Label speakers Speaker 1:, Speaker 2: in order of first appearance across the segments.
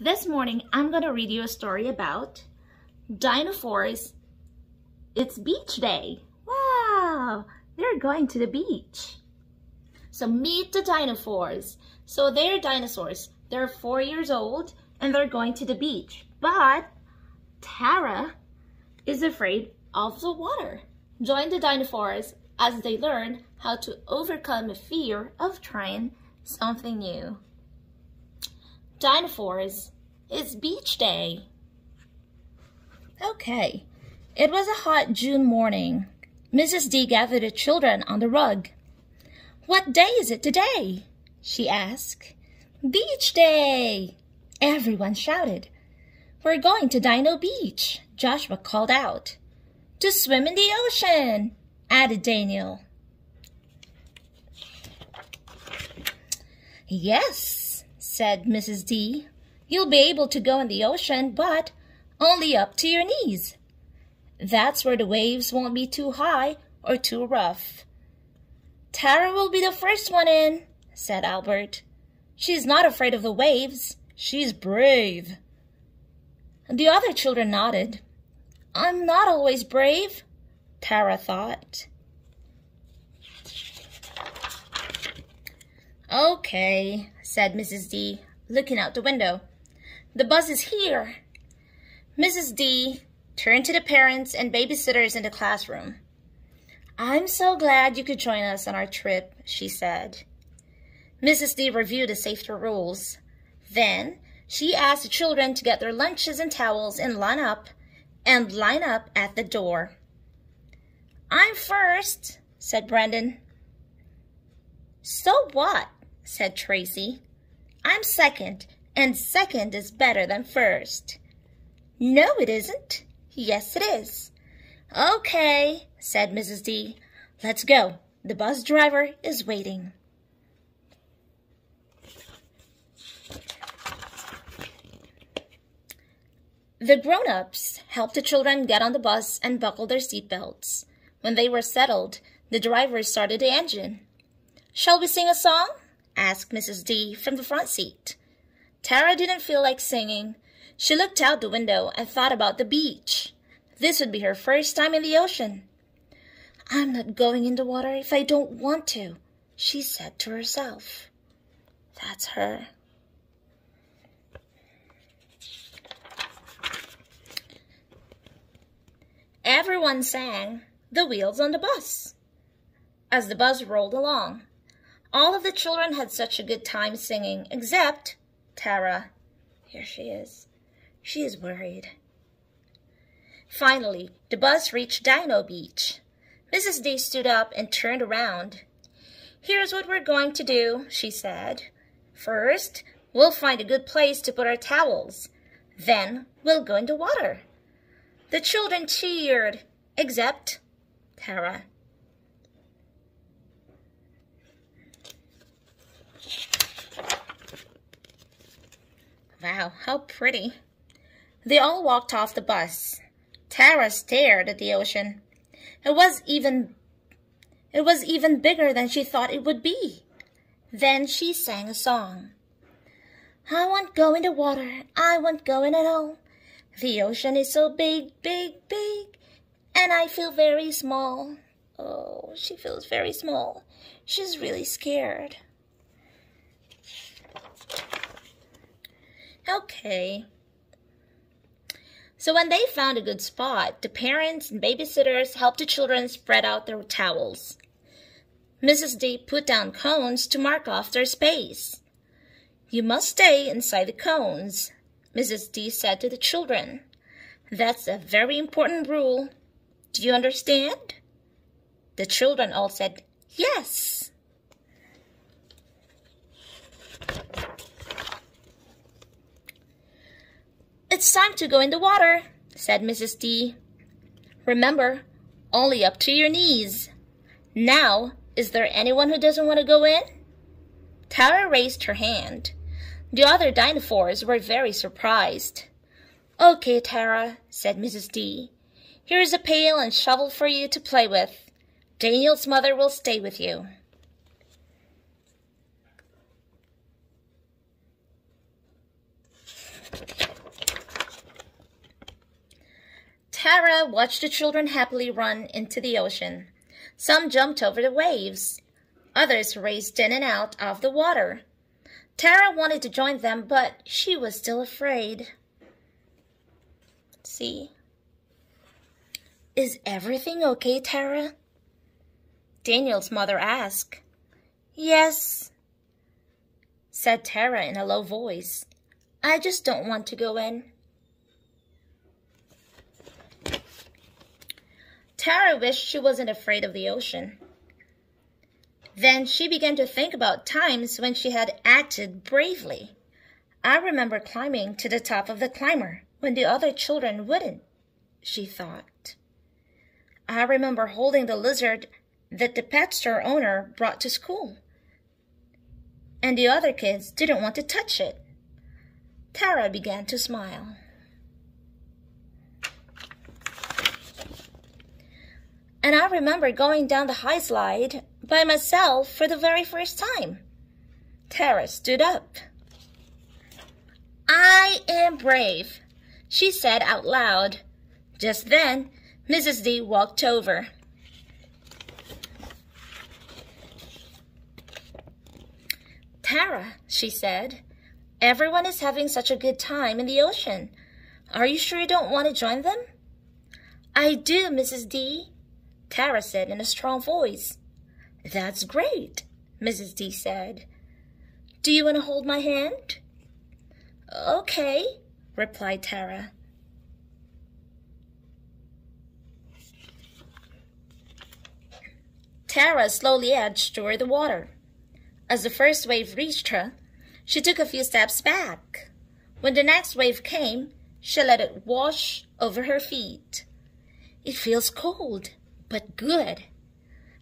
Speaker 1: This morning, I'm going to read you a story about dinosaurs. It's beach day. Wow, they're going to the beach. So meet the Dinofours. So they're dinosaurs. They're four years old and they're going to the beach. But Tara is afraid of the water. Join the Dinofours as they learn how to overcome the fear of trying something new. Dinofours, it's beach day. Okay, it was a hot June morning. Mrs. D gathered the children on the rug. What day is it today? she asked. Beach day! Everyone shouted. We're going to Dino Beach, Joshua called out. To swim in the ocean, added Daniel. Yes, said Mrs. D. You'll be able to go in the ocean, but only up to your knees. That's where the waves won't be too high or too rough. Tara will be the first one in, said Albert. She's not afraid of the waves. She's brave. The other children nodded. I'm not always brave, Tara thought. Okay, said Mrs. D, looking out the window. The bus is here. Mrs. D turned to the parents and babysitters in the classroom. I'm so glad you could join us on our trip, she said. Mrs. D reviewed the safety rules. Then she asked the children to get their lunches and towels and line up and line up at the door. I'm first, said Brendan. So what? Said Tracy. I'm second, and second is better than first. No, it isn't. Yes, it is. Okay, said Mrs. D. Let's go. The bus driver is waiting. The grown-ups helped the children get on the bus and buckle their seatbelts. When they were settled, the driver started the engine. Shall we sing a song? Asked Mrs. D from the front seat. Tara didn't feel like singing. She looked out the window and thought about the beach. This would be her first time in the ocean. I'm not going in the water if I don't want to, she said to herself. That's her. Everyone sang The Wheels on the Bus as the bus rolled along. All of the children had such a good time singing, except Tara. Here she is. She is worried. Finally, the bus reached Dino Beach. Mrs. D stood up and turned around. Here's what we're going to do, she said. First, we'll find a good place to put our towels. Then, we'll go into water. The children cheered, except Tara. Wow, how pretty. They all walked off the bus. Tara stared at the ocean. It was even it was even bigger than she thought it would be. Then she sang a song. I won't go in the water, I won't go in at all. The ocean is so big, big, big, and I feel very small. Oh, she feels very small. She's really scared. Okay. So when they found a good spot, the parents and babysitters helped the children spread out their towels. Mrs. D put down cones to mark off their space. You must stay inside the cones, Mrs. D said to the children. That's a very important rule. Do you understand? The children all said, Yes. It's time to go in the water, said Mrs. D. Remember, only up to your knees. Now, is there anyone who doesn't want to go in? Tara raised her hand. The other dinosaurs were very surprised. Okay, Tara, said Mrs. D. Here's a pail and shovel for you to play with. Daniel's mother will stay with you. Tara watched the children happily run into the ocean. Some jumped over the waves. Others raced in and out of the water. Tara wanted to join them, but she was still afraid. See? Is everything okay, Tara? Daniel's mother asked. Yes, said Tara in a low voice. I just don't want to go in. Tara wished she wasn't afraid of the ocean. Then she began to think about times when she had acted bravely. I remember climbing to the top of the climber when the other children wouldn't, she thought. I remember holding the lizard that the pet store owner brought to school. And the other kids didn't want to touch it. Tara began to smile. And I remember going down the high slide by myself for the very first time. Tara stood up. I am brave, she said out loud. Just then, Mrs. D walked over. Tara, she said, everyone is having such a good time in the ocean. Are you sure you don't want to join them? I do, Mrs. D, Tara said in a strong voice. That's great, Mrs. D said. Do you want to hold my hand? Okay, replied Tara. Tara slowly edged toward the water. As the first wave reached her, she took a few steps back. When the next wave came, she let it wash over her feet. It feels cold, but good,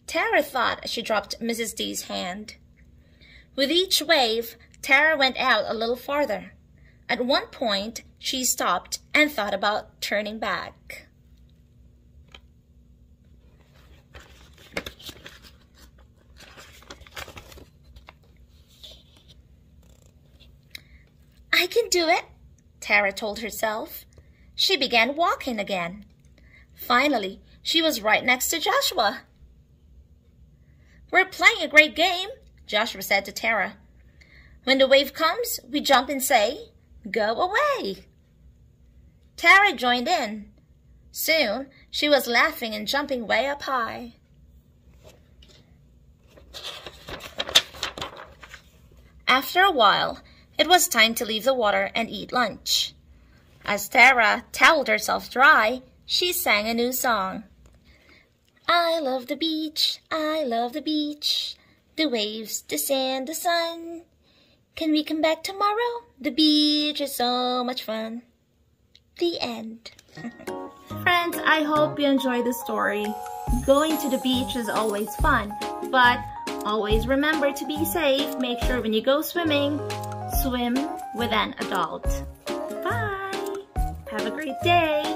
Speaker 1: Tara thought as she dropped Mrs. D's hand. With each wave, Tara went out a little farther. At one point, she stopped and thought about turning back. I can do it, Tara told herself. She began walking again. Finally, she was right next to Joshua. We're playing a great game, Joshua said to Tara. When the wave comes, we jump and say, Go away. Tara joined in. Soon, she was laughing and jumping way up high. After a while, it was time to leave the water and eat lunch. As Tara toweled herself dry, she sang a new song. I love the beach, I love the beach, the waves, the sand, the sun. Can we come back tomorrow? The beach is so much fun. The end.
Speaker 2: Friends, I hope you enjoyed the story. Going to the beach is always fun, but always remember to be safe. Make sure when you go swimming, swim with an adult. Bye! Have a great day!